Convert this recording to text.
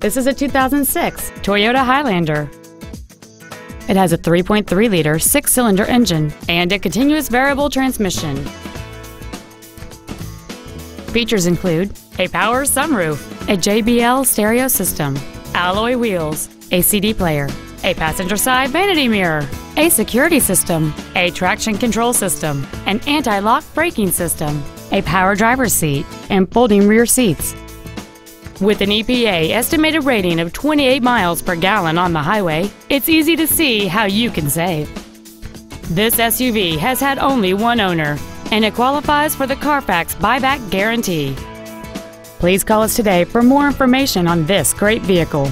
This is a 2006 Toyota Highlander. It has a 3.3-liter six-cylinder engine and a continuous variable transmission. Features include a power sunroof, a JBL stereo system, alloy wheels, a CD player, a passenger side vanity mirror, a security system, a traction control system, an anti-lock braking system, a power driver's seat, and folding rear seats. With an EPA estimated rating of 28 miles per gallon on the highway, it's easy to see how you can save. This SUV has had only one owner, and it qualifies for the Carfax buyback guarantee. Please call us today for more information on this great vehicle.